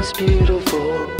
most beautiful.